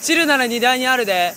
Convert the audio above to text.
チルなら荷台にあるで。